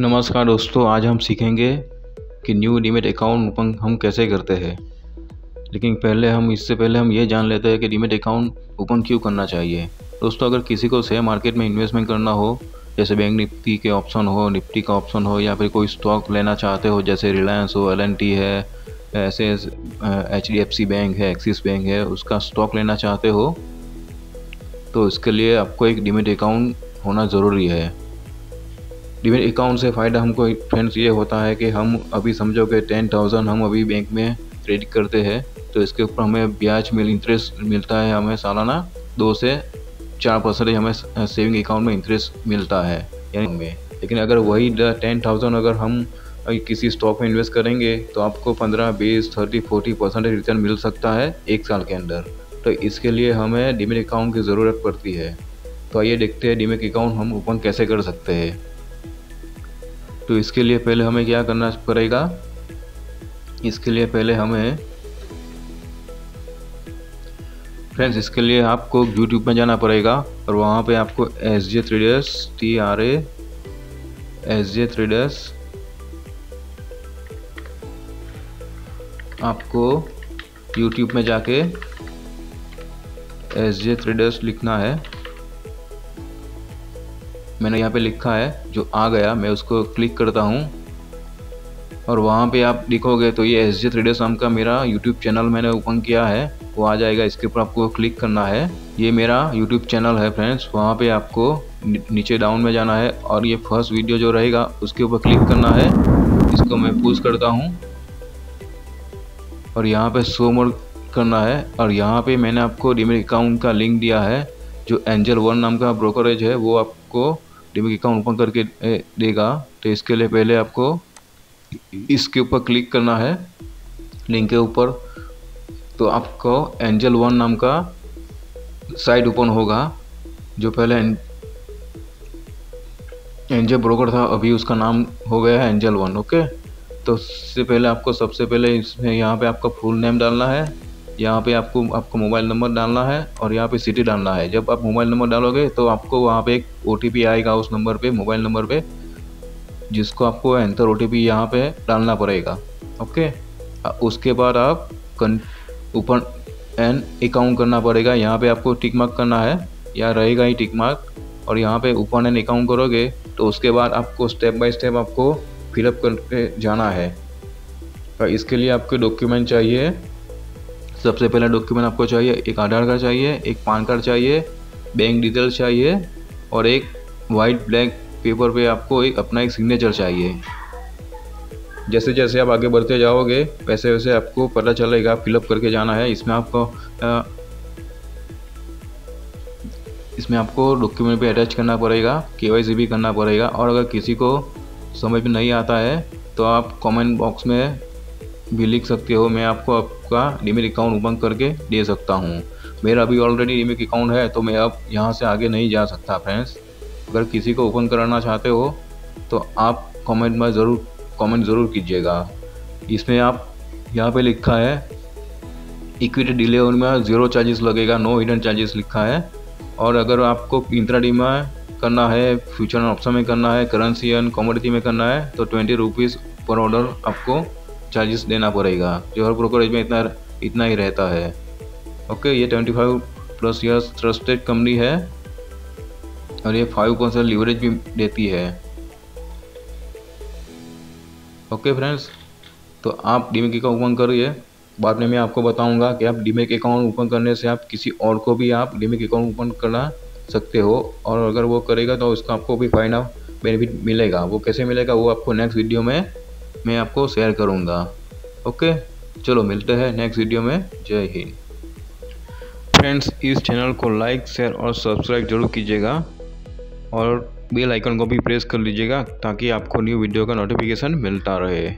नमस्कार दोस्तों, आज हम सीखेंगे कि न्यू डीमेट अकाउंट ओपन हम कैसे करते हैं। लेकिन पहले हम, इससे पहले हम ये जान लेते हैं कि डीमेट अकाउंट ओपन क्यों करना चाहिए। दोस्तों, अगर किसी को शेयर मार्केट में इन्वेस्टमेंट करना हो, जैसे बैंक निफ्टी के ऑप्शन हो निफ्टी का ऑप्शन हो, या फिर कोई स्टॉक लेना चाहते हो, जैसे रिलायंस हो एल है ऐसे H D F C bank है एक्सिस बैंक है, उसका स्टॉक लेना चाहते हो तो इसके लिए आपको एक डीमेट अकाउंट होना ज़रूरी है। डिमेट अकाउंट से फ़ायदा हमको फ्रेंड्स ये होता है कि हम अभी समझो कि टेन थाउज़ेंड हम अभी बैंक में क्रेडिट करते हैं तो इसके ऊपर हमें ब्याज मिल इंटरेस्ट मिलता है हमें सालाना दो से चार परसेंटेज हमें सेविंग अकाउंट में इंटरेस्ट मिलता है, यानी में लेकिन अगर वही टेन थाउज़ेंड अगर हम किसी स्टॉक में इन्वेस्ट करेंगे तो आपको पंद्रह, बीस थर्टी फोर्टी परसेंटेज रिटर्न मिल सकता है एक साल के अंदर। तो इसके लिए हमें डिमेट अकाउंट की ज़रूरत पड़ती है। तो आइए देखते हैं डिमेट अकाउंट हम ओपन कैसे कर सकते हैं। तो इसके लिए पहले हमें क्या करना पड़ेगा? इसके लिए पहले हमें फ्रेंड्स, इसके लिए आपको यूट्यूब में जाना पड़ेगा और वहाँ पे आपको S J traders T R S J traders आपको यूट्यूब में जाके एस जे थ्रीडर्स लिखना है। मैंने यहाँ पे लिखा है, जो आ गया, मैं उसको क्लिक करता हूँ। और वहाँ पे आप लिखोगे तो ये एस जे थ्रेडर्स नाम का मेरा यूट्यूब चैनल मैंने ओपन किया है। वो आ जाएगा, इसके ऊपर आपको क्लिक करना है। ये मेरा यूट्यूब चैनल है फ्रेंड्स वहाँ पे आपको नीचे डाउन में जाना है और ये फ़र्स्ट वीडियो जो रहेगा, उसके ऊपर क्लिक करना है। इसको मैं पूज करता हूँ। और यहाँ पे शो मोड करना है। और यहाँ पे मैंने आपको डीमेट अकाउंट का लिंक दिया है, जो एंजल वन नाम का ब्रोकरेज है, वो आपको डीमेट अकाउंट ओपन करके देगा। तो इसके लिए पहले आपको इसके ऊपर क्लिक करना है लिंक के ऊपर। तो आपको एंजल वन नाम का साइट ओपन होगा, जो पहले एंजल ब्रोकर था, अभी उसका नाम हो गया है एंजल वन ओके तो उससे पहले आपको, सबसे पहले इसमें यहाँ पे आपका फुल नेम डालना है। यहाँ पे आपको आपको मोबाइल नंबर डालना है और यहाँ पे सिटी डालना है। जब आप मोबाइल नंबर डालोगे तो आपको वहाँ पे एक ओटीपी आएगा उस नंबर पे, मोबाइल नंबर पे, जिसको आपको एंटर ओ टी पी यहाँ पर डालना पड़ेगा। ओके? उसके बाद आप ओपन एन अकाउंट करना पड़ेगा। यहाँ पे आपको टिक मार्क करना है, या रहेगा ही टिक मार्क। और यहाँ पे ओपन एन अकाउंट करोगे तो उसके बाद आपको स्टेप बाय स्टेप आपको फिलअप करके जाना है। इसके लिए आपके डॉक्यूमेंट चाहिए। सबसे पहला डॉक्यूमेंट आपको चाहिए एक आधार कार्ड चाहिए एक पान कार्ड चाहिए बैंक डिटेल्स चाहिए और एक वाइट ब्लैक पेपर पे आपको एक अपना एक सिग्नेचर चाहिए। जैसे जैसे आप आगे बढ़ते जाओगे वैसे वैसे आपको पता चलेगा फिलअप करके जाना है। इसमें आपको आ, इसमें आपको डॉक्यूमेंट पे अटैच करना पड़ेगा के भी करना पड़ेगा और अगर किसी को समझ में नहीं आता है तो आप कमेंट बॉक्स में भी लिख सकते हो। मैं आपको आपका डीमेट अकाउंट ओपन करके दे सकता हूँ। मेरा अभी ऑलरेडी डीमेट अकाउंट है तो मैं अब यहाँ से आगे नहीं जा सकता फ्रेंड्स अगर किसी को ओपन कराना चाहते हो तो आप कमेंट में ज़रूर कमेंट ज़रूर कीजिएगा। इसमें आप, यहाँ पे लिखा है इक्विटी डिले में ज़ीरो चार्जेस लगेगा नो हिडन चार्जेस लिखा है। और अगर आपको इंट्रा डी में करना है फ्यूचर ऑप्शन में करना है करेंसी एंड कॉमोडिटी में करना है तो ट्वेंटी रुपीज़ पर ऑर्डर आपको चार्जेस देना पड़ेगा। जो हर ब्रोकरेज में इतना इतना ही रहता है। ओके, ये twenty five plus years trusted company है। और ये फाइव परसेंट लीवरेज भी देती है। ओके फ्रेंड्स तो आप डीमेक अकाउंट ओपन करिए। बाद में मैं आपको बताऊँगा कि आप डीमेक अकाउंट ओपन करने से आप किसी और को भी आप डीमेक अकाउंट ओपन करना सकते हो। और अगर वो करेगा तो उसका आपको भी फाइनल बेनिफिट मिलेगा। वो कैसे मिलेगा वो आपको नेक्स्ट वीडियो में मैं आपको शेयर करूँगा। ओके चलो, मिलते हैं नेक्स्ट वीडियो में। जय हिंद। फ्रेंड्स इस चैनल को लाइक शेयर और सब्सक्राइब ज़रूर कीजिएगा। और बेल आइकन को भी प्रेस कर लीजिएगा ताकि आपको न्यू वीडियो का नोटिफिकेशन मिलता रहे।